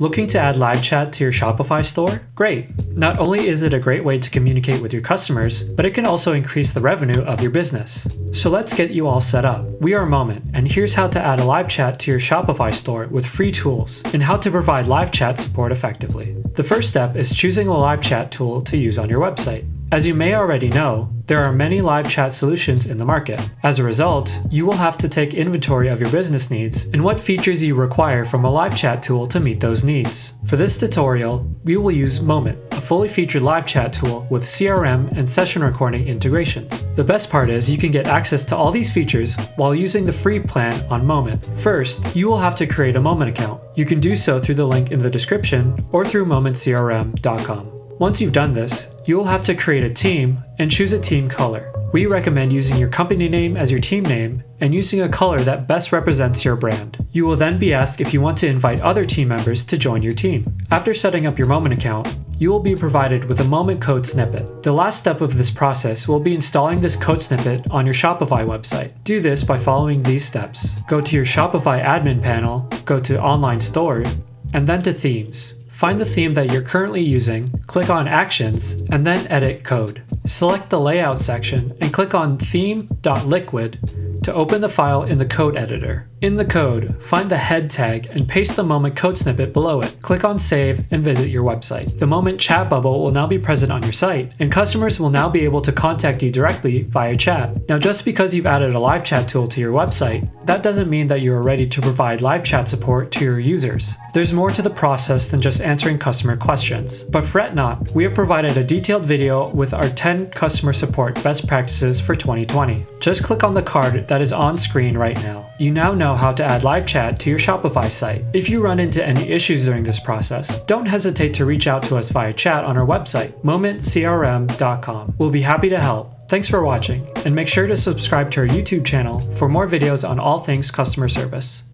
Looking to add live chat to your Shopify store? Great! Not only is it a great way to communicate with your customers, but it can also increase the revenue of your business. So let's get you all set up. We are Moment, and here's how to add a live chat to your Shopify store with free tools, and how to provide live chat support effectively. The first step is choosing a live chat tool to use on your website. As you may already know, there are many live chat solutions in the market. As a result, you will have to take inventory of your business needs and what features you require from a live chat tool to meet those needs. For this tutorial, we will use Moment, a fully featured live chat tool with CRM and session recording integrations. The best part is you can get access to all these features while using the free plan on Moment. First, you will have to create a Moment account. You can do so through the link in the description or through momentcrm.com. Once you've done this, you will have to create a team and choose a team color. We recommend using your company name as your team name and using a color that best represents your brand. You will then be asked if you want to invite other team members to join your team. After setting up your Moment account, you will be provided with a Moment code snippet. The last step of this process will be installing this code snippet on your Shopify website. Do this by following these steps. Go to your Shopify admin panel, go to Online Store, and then to Themes. Find the theme that you're currently using, click on Actions, and then Edit Code. Select the Layout section and click on Theme.liquid to open the file in the code editor. In the code, find the head tag and paste the Moment code snippet below it. Click on Save and visit your website. The Moment chat bubble will now be present on your site, and customers will now be able to contact you directly via chat. Now just because you've added a live chat tool to your website, that doesn't mean that you are ready to provide live chat support to your users. There's more to the process than just answering customer questions. But fret not, we have provided a detailed video with our 10 customer support best practices for 2020. Just click on the card that is on screen right now. You now know how to add live chat to your Shopify site. If you run into any issues during this process, don't hesitate to reach out to us via chat on our website, momentcrm.com. We'll be happy to help. Thanks for watching, and make sure to subscribe to our YouTube channel for more videos on all things customer service.